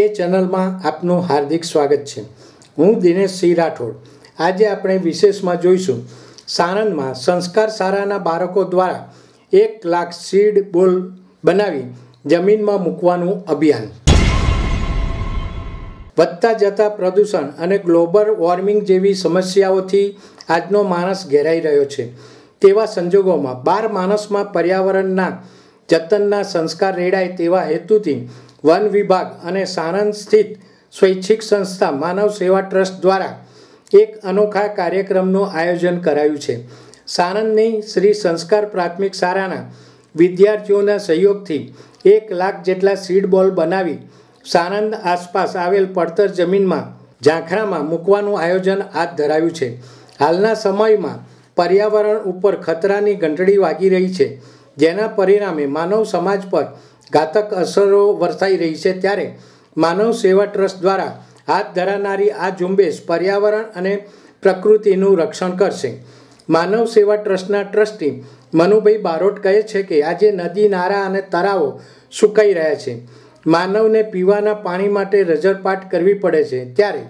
કે ચેનલમાં આપનું હાર્દિક સ્વાગત છે. હું દિનેશ સિંહ રાઠોડ. આજે આપણે વિશેષમાં જોઈશું સાણંદમાં સંસ્કાર સારાના બાળકો દ્વારા એક લાખ સીડ બોલ બનાવી જમીનમાં મૂકવાનું અભિયાન. વધતા જતા પ્રદૂષણ અને ગ્લોબલ વોર્મિંગ જેવી સમસ્યાઓથી આજનો માણસ ઘેરાઈ રહ્યો છે. તેવા સંજોગોમાં બાર માણસમાં પર્યાવરણના જતનના સંસ્કાર રેડાય તેવા હેતુથી વન વિભાગ અને સાણંદ સ્થિત સ્વૈચ્છિક સંસ્થા માનવ સેવા ટ્રસ્ટ દ્વારા એક અનોખા કાર્યક્રમનું આયોજન કરાયું છે. સાણંદની શ્રી સંસ્કાર પ્રાથમિક શાળાના વિદ્યાર્થીઓના સહયોગથી એક લાખ જેટલા સીડ બોલ બનાવી સાણંદ આસપાસ આવેલ પડતર જમીનમાં ઝાંખરામાં મૂકવાનું આયોજન હાથ ધરાયું છે. હાલના સમયમાં પર્યાવરણ ઉપર ખતરાની ઘંટડી વાગી રહી છે. જેના પરિણામે માનવ સમાજ પર ઘાતક અસરો વર્તાઈ રહી છે ત્યારે માનવ સેવા ટ્રસ્ટ દ્વારા હાથ ધરાનારી આ ઝુંબેશ પર્યાવરણ અને પ્રકૃતિનું રક્ષણ કરશે. માનવ સેવા ટ્રસ્ટના ટ્રસ્ટી મનુભાઈ બારોટ કહે છે કે આજે નદી, નાળા અને તળાવો સુકાઈ રહ્યા છે. માનવને પીવાના પાણી માટે રજરપાટ કરવી પડે છે. ત્યારે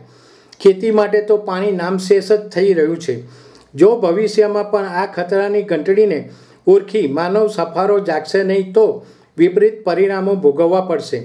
ખેતી માટે તો પાણી નામશેષ જ થઈ રહ્યું છે. જો ભવિષ્યમાં પણ આ ખતરાની ઘંટડીને ઓળખી માનવ સફારો જાગશે નહીં તો વિપરીત પરિણામો ભોગવવા પડશે.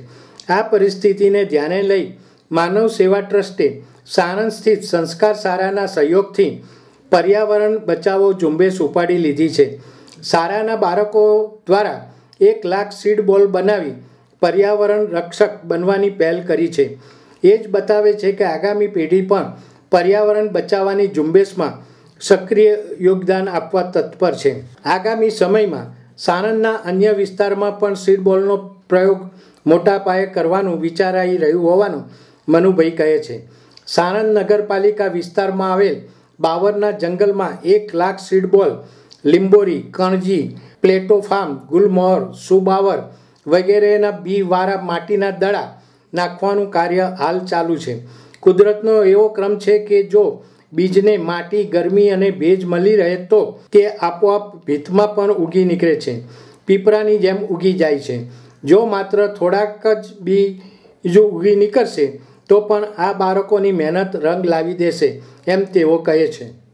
આ પરિસ્થિતિને ધ્યાને લઈ માનવ સેવા ટ્રસ્ટે સાણંદ સ્થિત સંસ્કાર શાળાના સહયોગથી પર્યાવરણ બચાવો ઝુંબેશ ઉપાડી લીધી છે. શાળાના બાળકો દ્વારા એક લાખ સીડ બોલ બનાવી પર્યાવરણ રક્ષક બનવાની પહેલ કરી છે. એ જ બતાવે છે કે આગામી પેઢી પણ પર્યાવરણ બચાવવાની ઝુંબેશમાં સક્રિય યોગદાન આપવા તત્પર છે. આગામી સમયમાં સાણંદના અન્ય વિસ્તારમાં પણ સીડબોલનો પ્રયોગ મોટા પાયે કરવાનું વિચારાઈ રહ્યું હોવાનું મનુભાઈ કહે છે. સાણંદ નગરપાલિકા વિસ્તારમાં આવેલ બાવરના જંગલમાં એક લાખ સીડબોલ, લીંબોરી, કણજી, પ્લેટો ફાર્મ, ગુલમોહર, સુબાવર વગેરેના બીવાળા માટીના દડા નાખવાનું કાર્ય હાલ ચાલુ છે. કુદરતનો એવો ક્રમ છે કે જો બીજને માટી, ગરમી અને ભેજ મળી રહે તો તે આપોઆપ ભીતમાં પણ ઉગી નીકળે છે. પીપળાની જેમ ઉગી જાય છે. જો માત્ર થોડાક જ બીજ ઉગી નીકળશે, તો પણ આ બાળકોની મહેનત રંગ લાવી દેશે, એમ તેઓ કહે છે.